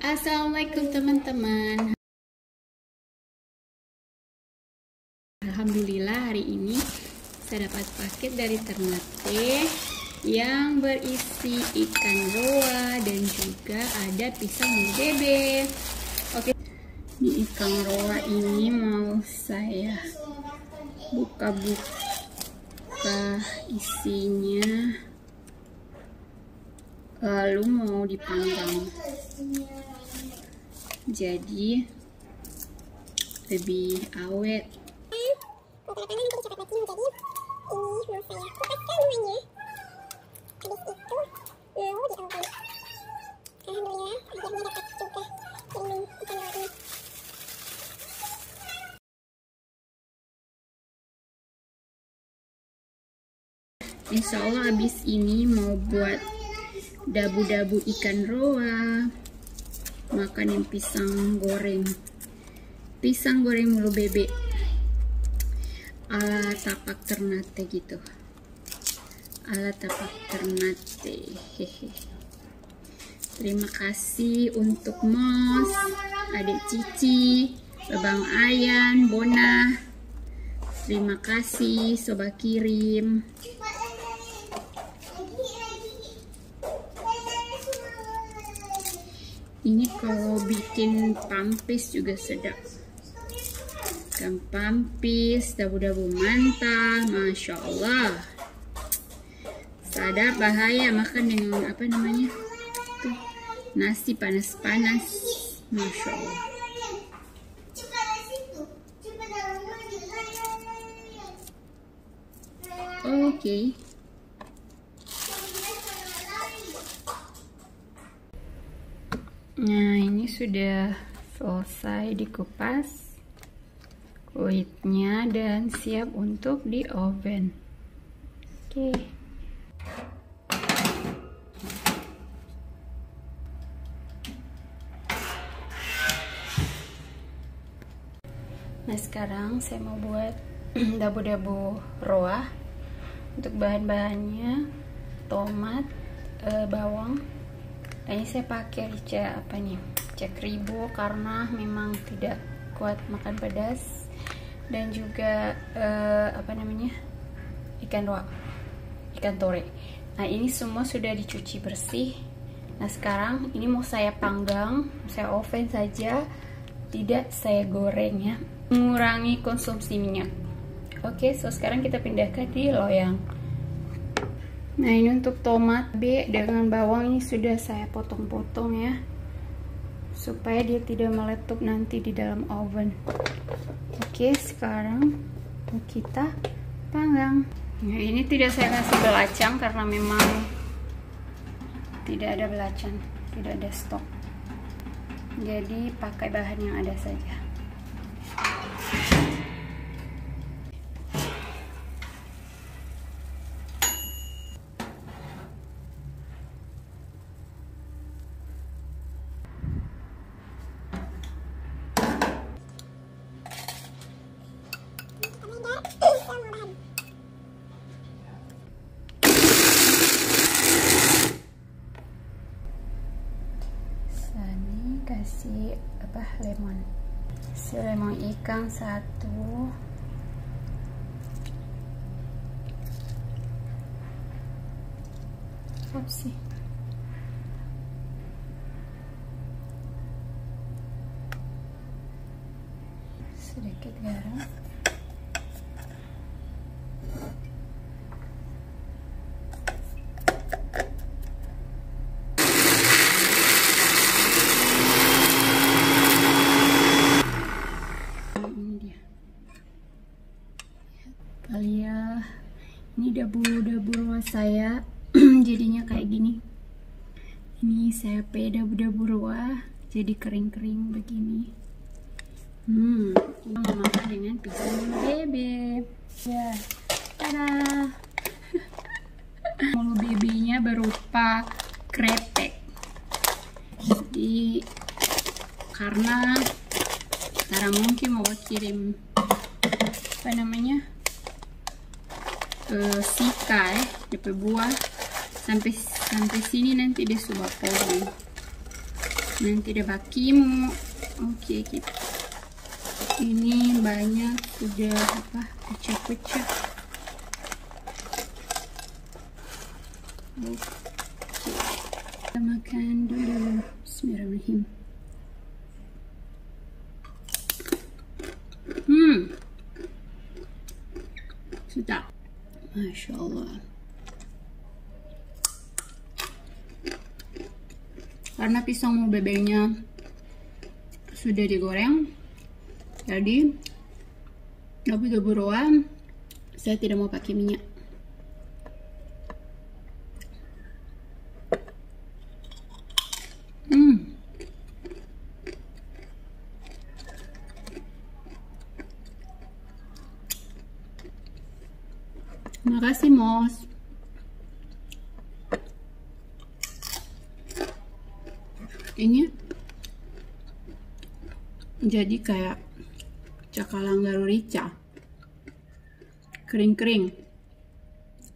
Assalamualaikum teman-teman. Alhamdulillah hari ini saya dapat paket dari Ternate yang berisi ikan roa dan juga ada pisang bebe oke ini ikan roa ini mau saya buka-buka isinya lalu mau dipanggang jadi lebih awet. Insya Allah abis ini mau buat dabu-dabu ikan roa. Makanin pisang goreng. Pisang goreng mulu bebek. Ala tapak ternate gitu. Ala tapak ternate. Hehe. Terima kasih untuk Mos adik Cici Babang Ayan Bona. Terima kasih sobat kirim ini kalau bikin pampis juga sedap. Ikan pampis dabu-dabu mantah masya Allah sadap bahaya makan dengan apa namanya? Tuh nasi panas-panas masya Allah oke. okay. Nah, ini sudah selesai dikupas kulitnya dan siap untuk di oven. Oke. Nah, sekarang saya mau buat dabu-dabu roa. Untuk bahan-bahannya tomat, eh, bawang, ini saya pakai rica apa nih cek ribu karena memang tidak kuat makan pedas dan juga uh, apa namanya ikan roa ikan tore. Nah ini semua sudah dicuci bersih. Nah sekarang ini mau saya panggang saya oven saja tidak saya goreng ya. Mengurangi konsumsi minyak. Oke so sekarang kita pindahkan di loyang Nah ini untuk tomat B dengan bawang ini sudah saya potong-potong ya Supaya dia tidak meletup nanti di dalam oven. Oke sekarang kita panggang. Nah ini tidak saya kasih belacang karena memang tidak ada belacang Tidak ada stok. Jadi pakai bahan yang ada saja kasih apa lemon. Si lemon ikan satu. Apa sih? Sedikit garam kali ya ini dabu-dabu ruas saya. Jadinya kayak gini. Ini saya pe dabu-dabu ruah jadi kering-kering begini. Hmm. Ini makan dengan pisang bebek ya. Tada. Mulu bebeknya berupa kretek. Jadi karena sekarang mungkin mau kirim apa namanya uh, sika eh DP buah. Sampai sampai sini nanti dia sudah potong nanti ada bakimu oke kita ini banyak sudah apa pecah-pecah. Oke kita makan dulu. Bismillahirrahmanirrahim. Hmm. Sedap Masya Allah karena pisang bebeknya sudah digoreng jadi tapi buruan. Saya tidak mau pakai minyak hmm Makasih, Mos. ini jadi kayak cakalang garu rica kering-kering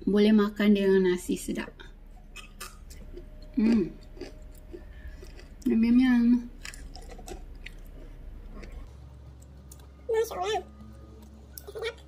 boleh makan dengan nasi sedap hmm yum yum Masya. Sedap.